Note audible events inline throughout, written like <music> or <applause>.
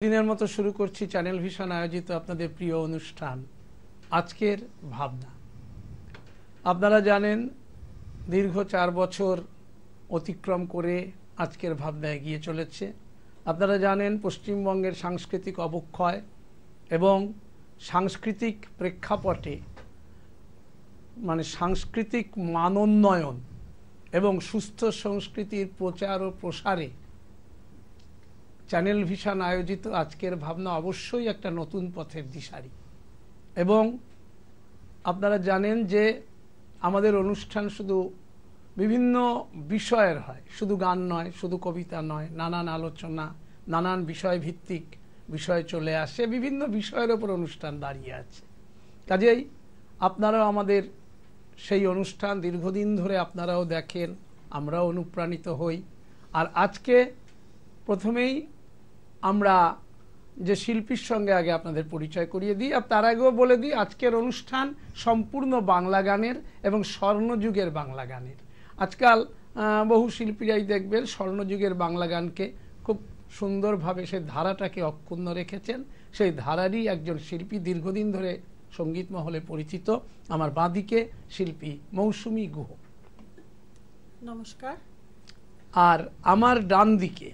দিনের মতো শুরু করছি চ্যানেল ভিশন আয়োজিত আপনাদের প্রিয় অনুষ্ঠান, আজকের ভাবনা। আপনারা জানেন, দীর্ঘ চার বছর অতিক্রম করে আজকের ভাবনা এগিয়ে চলেছে। আপনারা জানেন, পশ্চিমবঙ্গের সাংস্কৃতিক অবক্ষয় এবং সাংস্কৃতিক প্রেক্ষাপটে মানে সাংস্কৃতিক মানোন্নয়ন এবং সুস্থ সংস্কৃতির প্রচার ও প্রসারে চ্যানেল ভিশন আয়োজিত আজকের ভাবনা অবশ্যই একটা নতুন পথের দিশারি। এবং আপনারা জানেন যে আমাদের অনুষ্ঠান শুধু বিভিন্ন বিষয়ের হয়। শুধু গান নয়, শুধু কবিতা নয়, নানান আলোচনা, নানান বিষয় ভিত্তিক বিষয় চলে আসে, বিভিন্ন বিষয়ের ওপর অনুষ্ঠান দাঁড়িয়ে আছে। কাজেই আপনারাও আমাদের সেই অনুষ্ঠান দীর্ঘদিন ধরে আপনারাও দেখেন, আমরাও অনুপ্রাণিত হই। আর আজকে প্রথমেই আমরা যে শিল্পীর সঙ্গে আগে আপনাদের পরিচয় করিয়ে দিই আর তার আগেও বলে দিই আজকের অনুষ্ঠান সম্পূর্ণ বাংলা গানের এবং স্বর্ণযুগের বাংলা গানের। আজকাল বহু শিল্পীরাই দেখবেন স্বর্ণযুগের বাংলা গানকে খুব সুন্দরভাবে সেই ধারাটাকে অক্ষুণ্ণ রেখেছেন। সেই ধারারই একজন শিল্পী দীর্ঘদিন ধরে সংগীত মহলে পরিচিত আমার বাঁদিকে শিল্পী মৌসুমী গুহ। নমস্কার। আর আমার ডান দিকে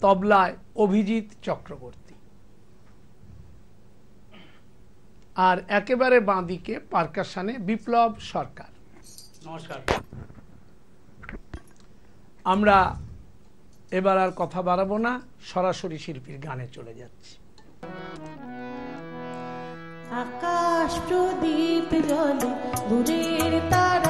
তবলায় অভিজিৎ চক্রবর্তী। আর একেবারে বাঁদিকে পার্কাশানে বিপ্লব সরকার। নমস্কার। আমরা এবার আর কথা বাড়াবো না সরাসরি শিল্পীর গানে চলে যাচ্ছি। আকাশ প্রদীপ জলে দূরের তারার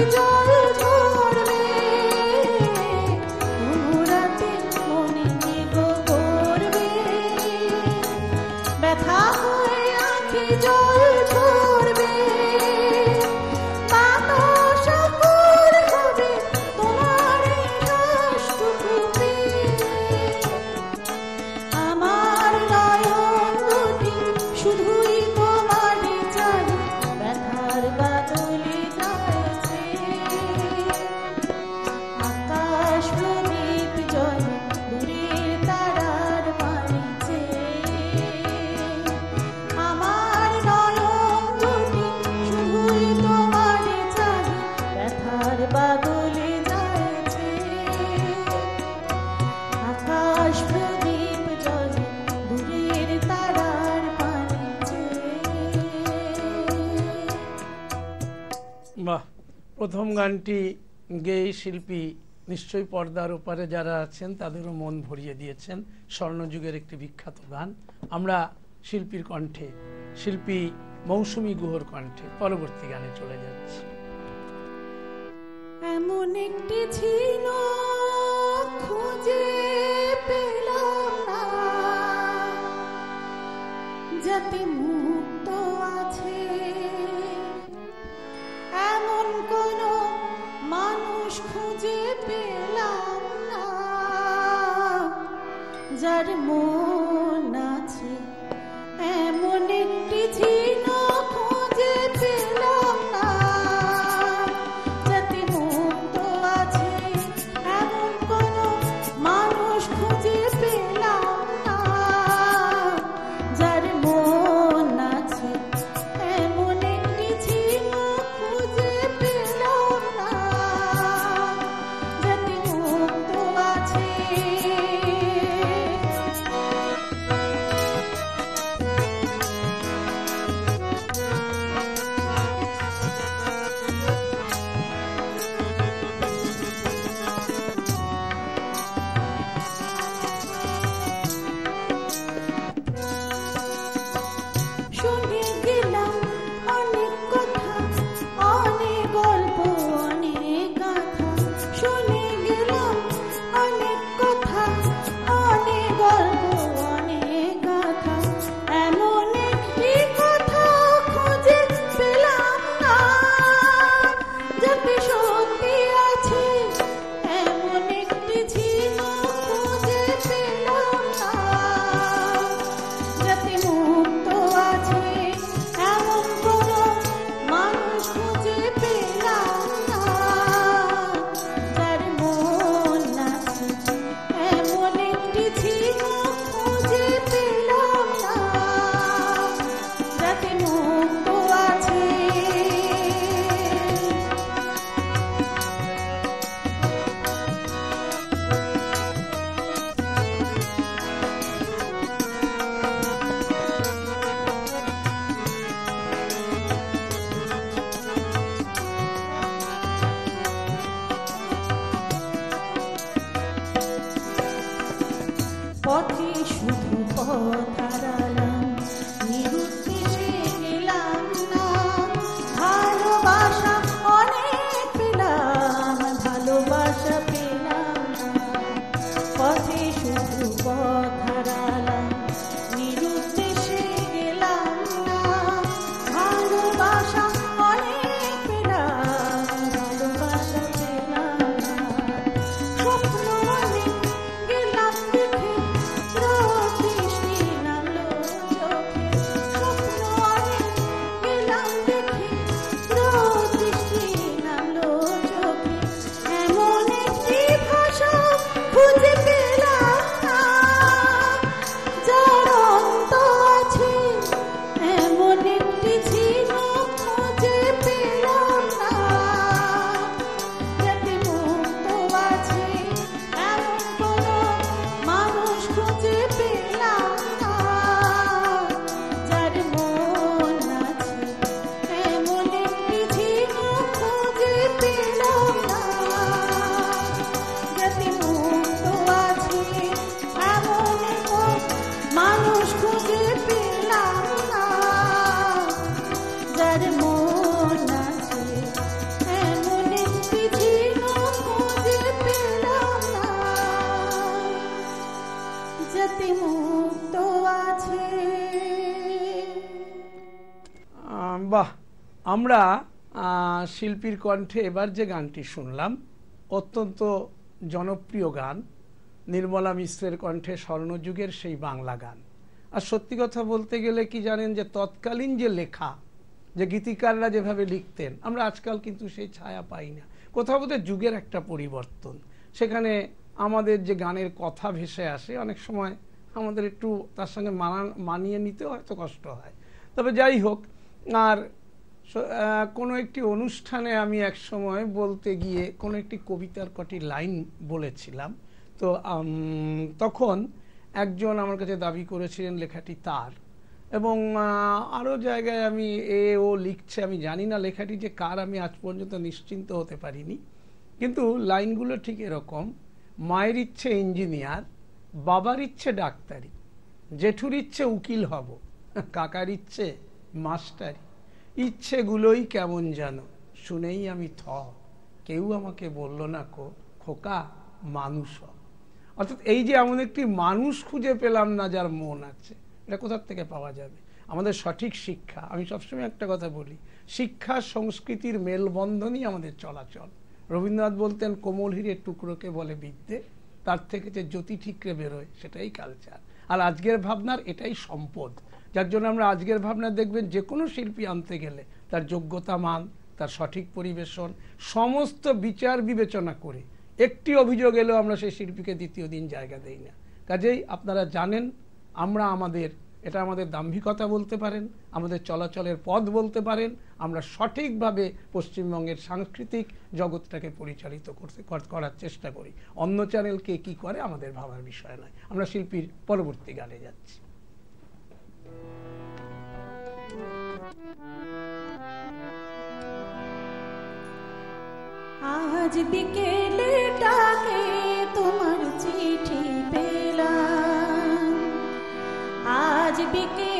Angel. প্রথম গানটি গেয়ে শিল্পী নিশ্চয়ই পর্দার ওপারে যারা আছেন, তাদেরও মন ভরিয়ে দিয়েছেন। স্বর্ণযুগের একটি বিখ্যাত গান। আমরা শিল্পীর কণ্ঠে, শিল্পী মৌসুমী গুহর কণ্ঠে পরবর্তী গানে চলে যাচ্ছি। এমন একটি ছিল খুঁজে পেলাম যাতে মুক্ত আছে এমন কোন মানুষ খুঁজে পেলাম না যার মন পথে শুধু আমরা শিল্পীর কণ্ঠে এবার যে গানটি শুনলাম, অত্যন্ত জনপ্রিয় গান, নির্মলা মিশ্রের কণ্ঠে স্বর্ণযুগের সেই বাংলা গান। আর সত্যি কথা বলতে গেলে কি জানেন যে, তৎকালীন যে লেখা, যে গীতিকাররা যেভাবে লিখতেন, আমরা আজকাল কিন্তু সেই ছায়া পাই না। কোথাও বোধহয় যুগের একটা পরিবর্তন। সেখানে আমাদের যে গানের কথা ভেসে আসে, অনেক সময় আমাদের একটু তার সঙ্গে মানা মানিয়ে নিতেও হয়তো কষ্ট হয়। তবে যাই হোক, আর কোনো একটি অনুষ্ঠানে আমি এক সময় বলতে গিয়ে কোনো একটি কবিতার কটি লাইন বলেছিলাম। তো তখন একজন আমার কাছে দাবি করেছিলেন লেখাটি তার। এবং আরও জায়গায় আমি এ ও লিখছে, আমি জানি না লেখাটি যে কার, আমি আজ পর্যন্ত নিশ্চিন্ত হতে পারিনি। কিন্তু লাইনগুলো ঠিক এরকম, মায়ের ইচ্ছে ইঞ্জিনিয়ার, বাবার ইচ্ছে ডাক্তারি, জেঠুর ইচ্ছে উকিল হব, কাকার ইচ্ছে মাস্টারি। ইচ্ছেগুলোই কেমন যেন। শুনেই আমি থ। কেউ আমাকে বলল না কো খোকা, মানুষ। অর্থাৎ এই যে এমন একটি মানুষ খুঁজে পেলাম না যার মন আছে, এটা কোথার থেকে পাওয়া যাবে? আমাদের সঠিক শিক্ষা। আমি সবসময় একটা কথা বলি, শিক্ষা সংস্কৃতির মেলবন্ধনই আমাদের চলাচল। রবীন্দ্রনাথ বলতেন, কোমল হীরের টুকরোকে বলে বিদ্যে, তার থেকে যে জ্যোতি ঠিকরে বেরোয়, সেটাই কালচার আর আজকের ভাবনার এটাই সম্পদ। যার জন্য আমরা আজকের ভাবনা দেখবেন যে কোনো শিল্পী আনতে গেলে তার যোগ্যতা মান, তার সঠিক পরিবেশন, সমস্ত বিচার বিবেচনা করে একটি অভিযোগ এলেও আমরা সেই শিল্পীকে দ্বিতীয় দিন জায়গা দেই না। কাজেই আপনারা জানেন, আমরা আমাদের, এটা আমাদের দাম্ভিকতা বলতে পারেন, আমাদের চলাচলের পথ বলতে পারেন, আমরা সঠিকভাবে পশ্চিমবঙ্গের সাংস্কৃতিক জগৎটাকে পরিচালিত করতে করার চেষ্টা করি। অন্য চ্যানেল কে কি করে আমাদের ভাবার বিষয় নয়। আমরা শিল্পীর পরবর্তী গানে যাচ্ছি। আজ বিকেলে ডাকে তোমার চিঠি পেলাম। আজ বিকেলে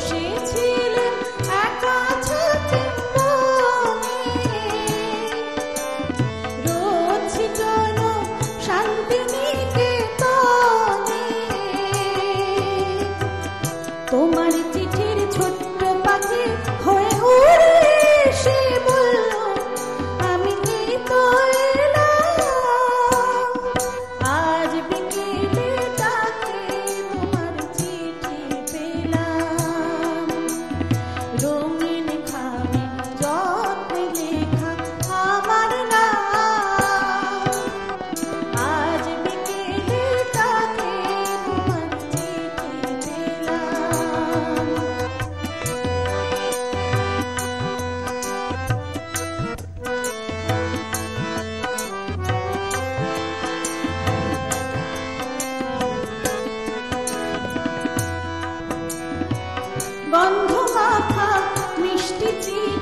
she City.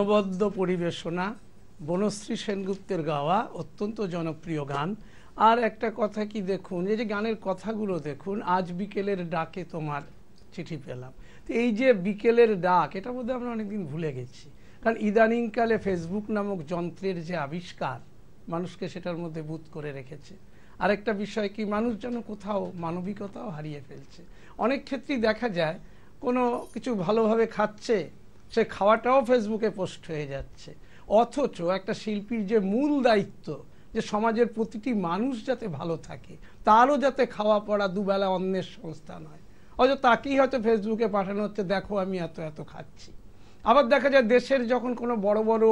অনবদ্য পরিবেশনা বনশ্রী সেনগুপ্তের গাওয়া অত্যন্ত জনপ্রিয় গান। আর একটা কথা কি দেখুন, এই যে গানের কথাগুলো দেখুন, আজ বিকেলের ডাকে তোমার চিঠি পেলাম। তো এই যে বিকেলের ডাক, এটা বোধহয় আমরা অনেকদিন ভুলে গেছি। কারণ ইদানিংকালে ফেসবুক নামক যন্ত্রের যে আবিষ্কার, মানুষকে সেটার মধ্যে বুথ করে রেখেছে। আরেকটা বিষয় কি, মানুষ যেন কোথাও মানবিকতাও হারিয়ে ফেলছে। অনেক ক্ষেত্রেই দেখা যায়, কোনো কিছু ভালোভাবে খাচ্ছে সে খাওয়াটাও ফেসবুকে পোস্ট হয়ে যাচ্ছে। অথচ একটা শিল্পীর যে মূল দায়িত্ব, যে সমাজের প্রতিটি মানুষ যাতে ভালো থাকে, তারও যাতে খাওয়া পড়া দুবেলা অন্যের সংস্থা নয় অথচ তাকেই হয়তো ফেসবুকে পাঠানো হচ্ছে, দেখো, আমি এত এত খাচ্ছি। আবার দেখা যায় দেশের যখন কোনো বড় বড়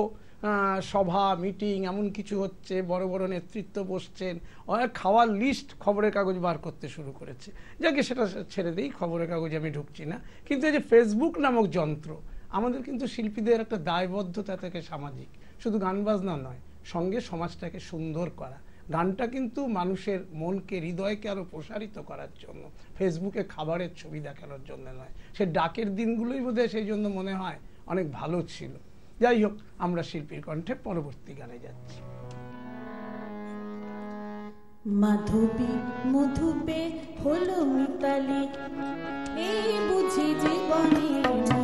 সভা মিটিং এমন কিছু হচ্ছে, বড় বড় নেতৃত্ব বসছেন অনেক খাওয়ার লিস্ট খবরের কাগজ বার করতে শুরু করেছে। যাকে, সেটা ছেড়ে দিই, খবরের কাগজে আমি ঢুকছি না। কিন্তু এই যে ফেসবুক নামক যন্ত্র আমাদের কিন্তু শিল্পীদের একটা দায়বদ্ধতা থেকে সামাজিক। শুধু গান বাজনা নয়, সঙ্গে সমাজটাকে সুন্দর করা। গানটা কিন্তু মানুষের মনকে, হৃদয়কে আরও প্রসারিত করার জন্য, ফেসবুকে খাবারের ছবি দেখানোর জন্য নয়। সে ডাকের দিনগুলোই বোধহয় সেই জন্য মনে হয় অনেক ভালো ছিল। যাই হোক, আমরা শিল্পীর কণ্ঠে পরবর্তী গানে যাচ্ছি। মাধবী মধুপে হলো মিতালি। এই বুঝি জীবনে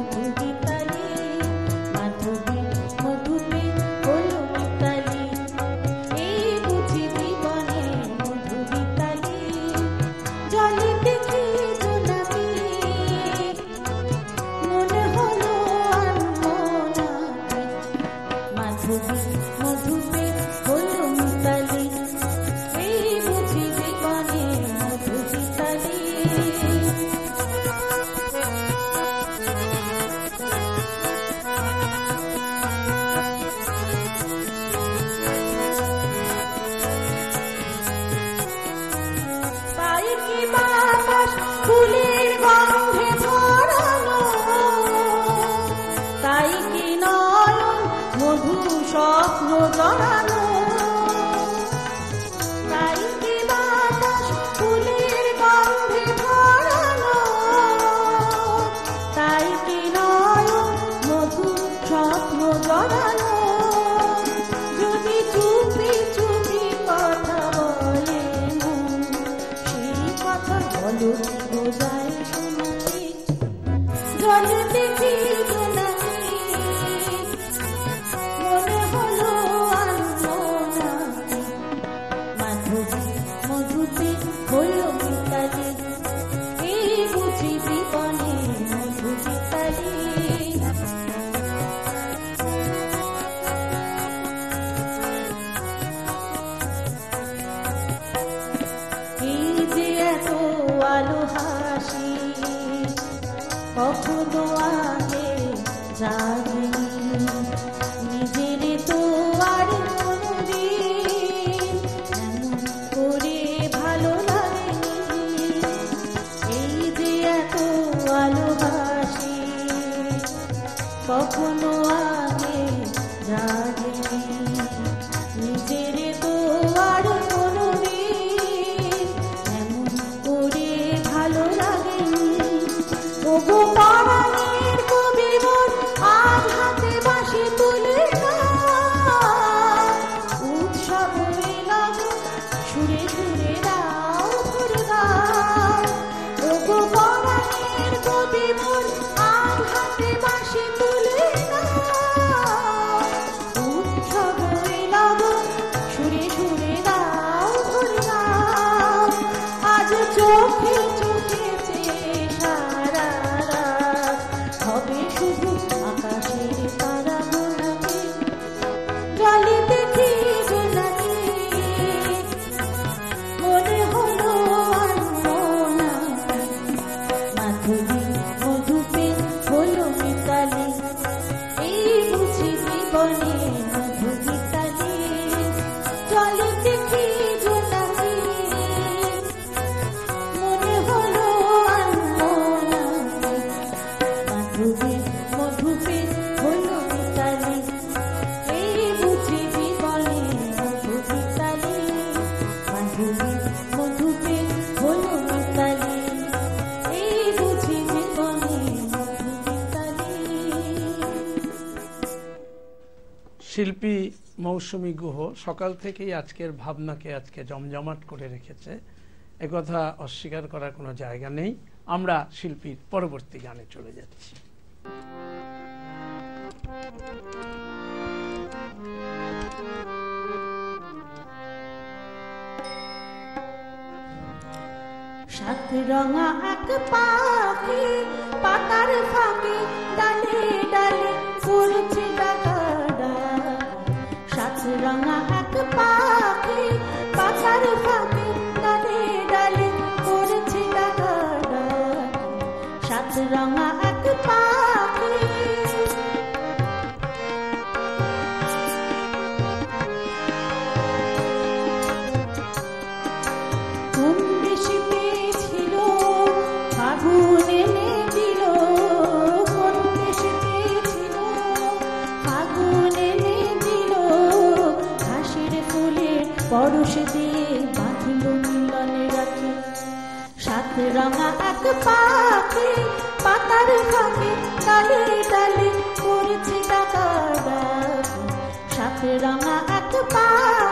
কখনো আগে জাগিনি মৌসুমী গুহ সকাল থেকেই আজকের ভাবনাকে আজকে জমজমাট করে রেখেছে। একথা অস্বীকার করার কোনো জায়গা নেই। আমরা শিল্পীর পরবর্তী গানে চলে যাচ্ছি। সাত রঙা এক পাখি, পাতার ফাঁকে ডালে ডালে ডাকাডা সাত রঙা পাখি পাতার ফাঁকে ডালে ডালে করেছে ডাকা সাথে রঙা এক পাখি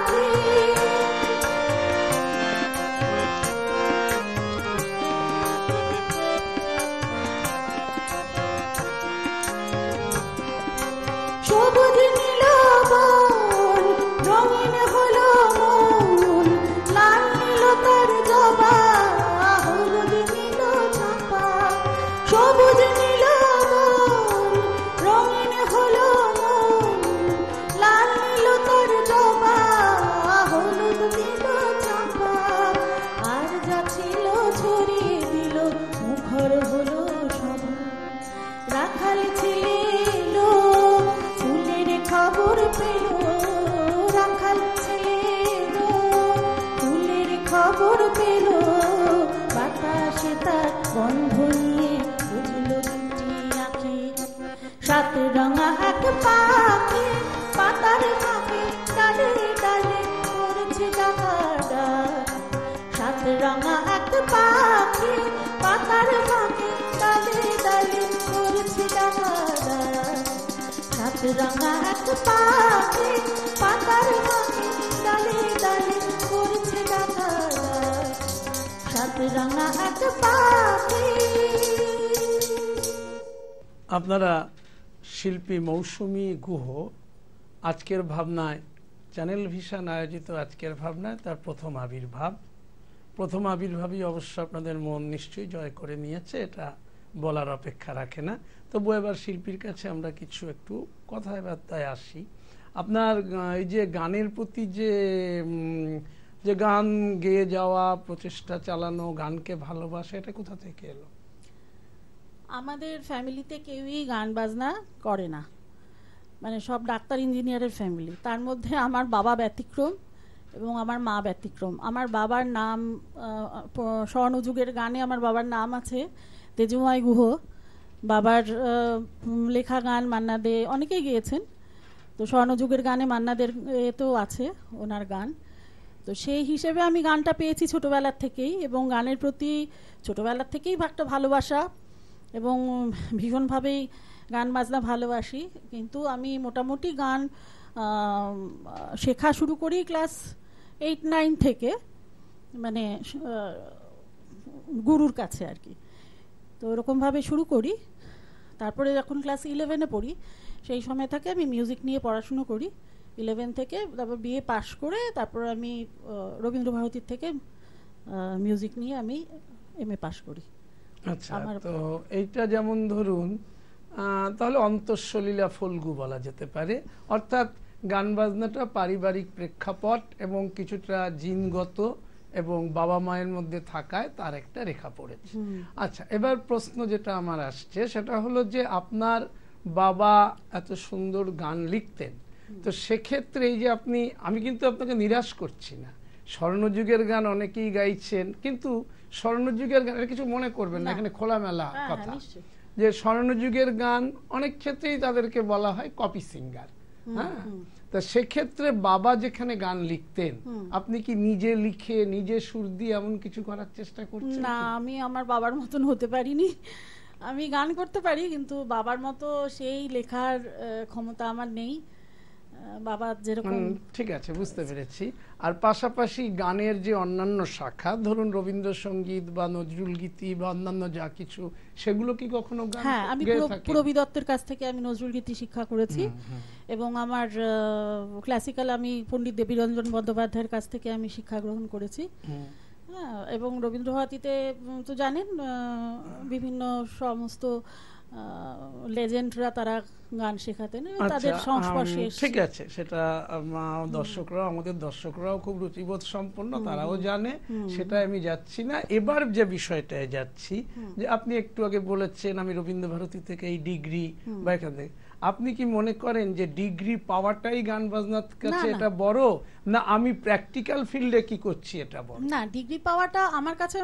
আপনারা শিল্পী মৌসুমী গুহ, আজকের ভাবনায়, চ্যানেল ভিশন আয়োজিত আজকের ভাবনায়, তার প্রথম আবির্ভাব। প্রথম আবির্ভাবই অবশ্য আপনাদের মন নিশ্চয়ই জয় করে নিয়েছে, এটা বলার অপেক্ষা রাখে না। তবু এবার শিল্পীর কাছে আমরা কিছু একটু কথাবার্তায় আসি। আপনার এই যে গানের প্রতি যে যে গান গেয়ে যাওয়া, প্রচেষ্টা চালানো, গানকে ভালোবাসা, এটা কোথা থেকে এলো? আমাদের ফ্যামিলিতে কেউই গান বাজনা করে না। মানে সব ডাক্তার, ইঞ্জিনিয়ারের ফ্যামিলি। তার মধ্যে আমার বাবা ব্যতিক্রম এবং আমার মা ব্যতিক্রম। আমার বাবার নাম স্বর্ণযুগের গানে আমার বাবার নাম আছে, তেজুময় গুহ। বাবার লেখা গান মান্না দে অনেকেই গেয়েছেন। তো স্বর্ণযুগের গানে মান্নাদের তো আছে ওনার গান। তো সেই হিসেবে আমি গানটা পেয়েছি ছোটবেলার থেকেই এবং গানের প্রতি ছোটবেলার থেকেই একটা ভালোবাসা এবং ভীষণভাবেই গান বাজনা ভালোবাসি। কিন্তু আমি মোটামুটি গান শেখা শুরু করি ক্লাস এইট, নাইন থেকে মানে গুরুর কাছে আর কি। তো ওরকমভাবে শুরু করি। তারপরে যখন ক্লাস ইলেভেনে পড়ি সেই সময় থেকে আমি মিউজিক নিয়ে পড়াশুনো করি। ইলেভেন থেকে তারপর বিএ পাশ করে তারপর আমি আহ, রবীন্দ্র ভারতীর থেকে মিউজিক নিয়ে আমি এম এ পাশ করি। আচ্ছা তো এইটা যেমন ধরুন তাহলে অন্তঃসলীলা ফলগু বলা যেতে পারে। অর্থাৎ গান বাজনাটা পারিবারিক প্রেক্ষাপট এবং কিছুটা জিনগত এবং বাবা মায়ের মধ্যে থাকায় তার একটা রেখা পড়েছে। আচ্ছা এবার প্রশ্ন যেটা আমার আসছে সেটা হলো যে আপনার বাবা এত সুন্দর গান লিখতেন তো সেক্ষেত্রে এই যে আপনি আমি কিন্তু আপনাকে নিরাশ করছি না। স্বর্ণযুগের গান অনেকেই গাইছেন কিন্তু স্বর্ণযুগের গান কিছু মনে করবেন না। এখানে খোলামেলা হ্যাঁ, হ্যাঁ, কথা যে স্বর্ণযুগের গান অনেক ক্ষেত্রেই তাদেরকে বলা হয় কপি সিঙ্গার হ্যাঁ? তা সেক্ষেত্রে বাবা যেখানে গান লিখতেন আপনি কি নিজে লিখে নিজে সুর দিয়ে এমন কিছু করার চেষ্টা করছেন না আমি আমার বাবার মতন হতে পারিনি। আমি গান করতে পারি কিন্তু বাবার মতো সেই লেখার ক্ষমতা আমার নেই। বাবা যেরকম ঠিক আছে বুঝতে পেরেছি। আর পাশাপাশি গানের যে অন্যান্য শাখা ধরুন রবীন্দ্রসঙ্গীত বা নজরুল গীতি বা অন্যান্য যা কিছু সেগুলো কি কখনো গান হ্যাঁ আমি? পুরবী দত্তের কাছ থেকে আমি নজরুল গীতি শিক্ষা করেছি। এবং আমার ক্লাসিক্যাল আমি পণ্ডিত দেবীরঞ্জন বন্দ্যোপাধ্যায়ের কাছ থেকে আমি শিক্ষা গ্রহণ করেছি। হ্যাঁ এবং রবীন্দ্রভারতীতে তো জানেন বিভিন্ন সমস্ত লেজেন্ডরা তারা গান শেখাতেন এবং তাদের আচ্ছা, সংস্পর্শে ঠিক আছে সেটা দর্শকরাও আমাদের দর্শকরাও খুব রুচিবোধ সম্পন্ন তারাও জানে সেটা আমি যাচ্ছি না। এবার যে বিষয়টায় যাচ্ছি যে আপনি একটু আগে বলেছেন আমি রবীন্দ্র ভারতী থেকে এই ডিগ্রি বা এখান থেকে আপনি কি মনে করেন যে ডিগ্রি পাওয়াটাই গান বাজনার কাছে এটা বড়? না আমি প্র্যাকটিক্যাল ফিল্ডে কি করছি এটা বড়? না ডিগ্রি পাওয়াটা আমার কাছে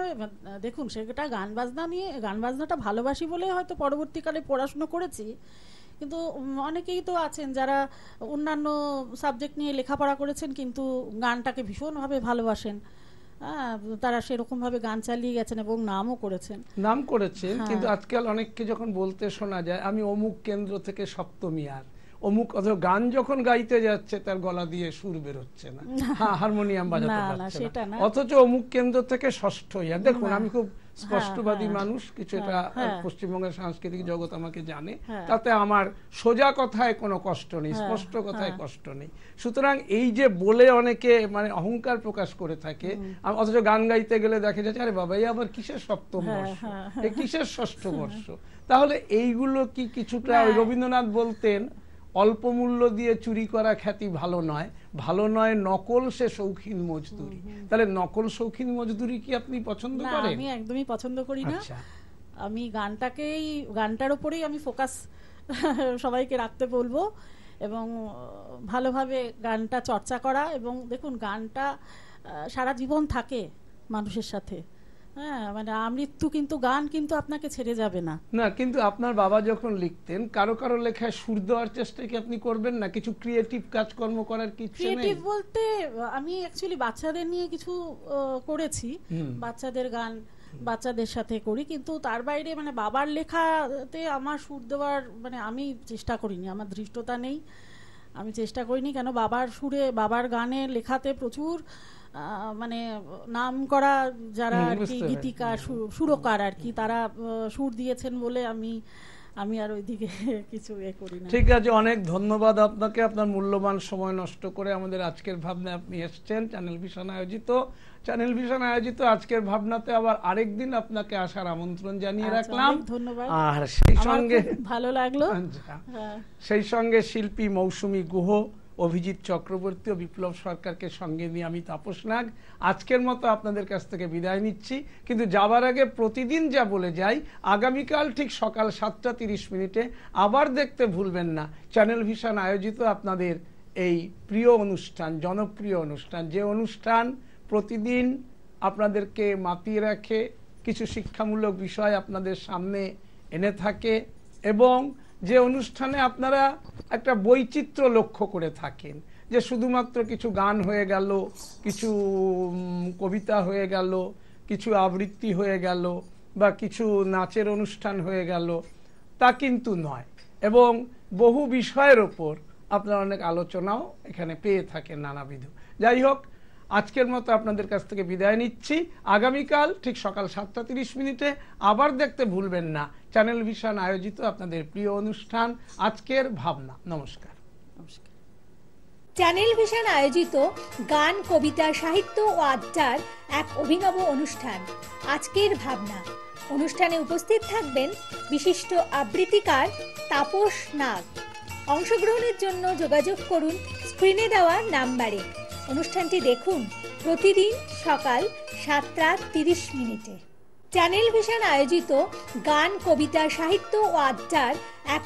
দেখুন সেটা গান বাজনা নিয়ে গান বাজনাটা ভালোবাসি বলে হয়তো পরবর্তীকালে পড়াশুনো করেছি। কিন্তু অনেকেই তো আছেন যারা অন্যান্য সাবজেক্ট নিয়ে লেখাপড়া করেছেন কিন্তু গানটাকে ভীষণভাবে ভালোবাসেন। তারা সেরকম ভাবে গান চালিয়ে গেছেন এবং নামও করেছেন। নাম করেছেন হ্যাঁ। কিন্তু আজকাল অনেককে যখন বলতে শোনা যায় আমি অমুক কেন্দ্র থেকে সপ্তমী আর অমুক অথবা গান যখন গাইতে যাচ্ছে তার গলা দিয়ে সুর বেরোচ্ছে না। হারমোনিয়াম বাজাতে পারছে না। অথচ অমুক কেন্দ্র থেকে ষষ্ঠ ইয়ার দেখুন আমি খুব স্পষ্টবাদী হ্যাঁ। মানুষ কিছু এটা হ্যাঁ। পশ্চিমবঙ্গের সাংস্কৃতিক জগৎ আমাকে জানে হ্যাঁ। তাতে আমার সোজা কথায় কোনো কষ্ট নেই হ্যাঁ, স্পষ্ট কথায় হ্যাঁ। কষ্ট নেই সুতরাং এই যে বলে অনেকে মানে অহংকার প্রকাশ করে থাকে অথচ গান গাইতে গেলে দেখা যাচ্ছে আরে বাবা এই আবার কিসের সপ্তম হ্যাঁ, বর্ষ হ্যাঁ, কিসের ষষ্ঠ বর্ষ তাহলে এইগুলো কি কিছুটা রবীন্দ্রনাথ বলতেন অল্প মূল্য দিয়ে চুরি করা খ্যাতি ভালো নয়। ভালো নয় নকল সে শৌখিন মজদুরি। তাহলে নকল শৌখিন মজদুরি কি আপনি পছন্দ করেন? আমি একদমই পছন্দ করি না। আচ্ছা। আমি গানটাকেই গানটার ওপরেই আমি ফোকাস <laughs> সবাইকে রাখতে বলব এবং ভালোভাবে গানটা চর্চা করা এবং দেখুন গানটা সারা জীবন থাকে মানুষের সাথে। হ্যাঁ মানে আমৃত্যু কিন্তু গান কিন্তু আপনাকে ছেড়ে যাবে না। না কিন্তু আপনার বাবা যখন লিখতেন কারও কারও লেখায় সুর দেওয়ার চেষ্টা কি আপনি করবেন না? কিছু ক্রিয়েটিভ কাজকর্ম করার কি ক্রিয়েটিভ বলতে আমি অ্যাকচুয়ালি বাচ্চাদের নিয়ে কিছু করেছি। বাচ্চাদের গান বাচ্চাদের সাথে করি কিন্তু তার বাইরে মানে বাবার লেখাতে আমার সুর দেওয়ার মানে আমি চেষ্টা করিনি আমার ধৃষ্টতা নেই। আমি চেষ্টা করিনি কেন? বাবার সুরে বাবার গানে লেখাতে প্রচুর মানে নাম করা যারা আর কি গীতিকার সুরকার আর কি তারা সুর দিয়েছেন বলে আমি আমি আর ওইদিকে <laughs> কিছু এ করি না। ঠিক আছে অনেক ধন্যবাদ আপনাকে। আপনার মূল্যবান সময় নষ্ট করে আমাদের আজকের ভাবনায় আপনি এসছেন চ্যানেল ভিশন আয়োজিত। চ্যানেল ভিশন আয়োজিত আজকের ভাবনাতে আবার আরেকদিন আপনাকে আসার আমন্ত্রণ জানিয়ে আচ্ছা, রাখলাম। ধন্যবাদ। আর সেই সঙ্গে ভালো লাগল। আচ্ছা। হ্যাঁ। সেই সঙ্গে শিল্পী মৌসুমী গুহ অভিজিৎ চক্রবর্তী ও বিপ্লব সরকারকে সঙ্গে নিয়ে আমি তাপস নাগ। আজকের মতো আপনাদের কাছ থেকে বিদায় নিচ্ছি। কিন্তু যাবার আগে প্রতিদিন যা বলে যাই, আগামীকাল ঠিক সকাল সাতটা তিরিশ মিনিটে আবার দেখতে ভুলবেন না। চ্যানেল ভিশন আয়োজিত আপনাদের এই প্রিয় অনুষ্ঠান, জনপ্রিয় অনুষ্ঠান। যে অনুষ্ঠান প্রতিদিন আপনাদেরকে মাতিয়ে রাখে, কিছু শিক্ষামূলক বিষয় আপনাদের সামনে এনে থাকে এবং যে অনুষ্ঠানে আপনারা একটা বৈচিত্র্য লক্ষ্য করে থাকেন, যে শুধুমাত্র কিছু গান হয়ে গেল, কিছু কবিতা হয়ে গেল, কিছু আবৃত্তি হয়ে গেল, বা কিছু নাচের অনুষ্ঠান হয়ে গেল, তা কিন্তু নয়। এবং বহু বিষয়ের ওপর আপনারা অনেক আলোচনাও এখানে পেয়ে থাকেন নানাবিধ। যাই হোক আজকের মতো আপনাদের কাছ থেকে বিদায় নিচ্ছি। আগামীকাল ঠিক সকাল সাতটা তিরিশ মিনিটে আবার দেখতে ভুলবেন না। চ্যানেল ভিশন আয়োজিত আপনাদের প্রিয় অনুষ্ঠান, আজকের ভাবনা। নমস্কার। চ্যানেল ভিশন আয়োজিত গান, কবিতা, সাহিত্য ও আড্ডার এক অভিনব অনুষ্ঠান, আজকের ভাবনা। অনুষ্ঠানে উপস্থিত থাকবেন বিশিষ্ট আবৃত্তিকার তাপস নাগ। অংশগ্রহণের জন্য যোগাযোগ করুন স্ক্রিনে দেওয়া নাম্বারে। অনুষ্ঠানটি দেখুন প্রতিদিন সকাল সাতটা তিরিশ মিনিটে। চ্যানেল ভিশন আয়োজিত গান, কবিতা, সাহিত্য ও আড্ডার এক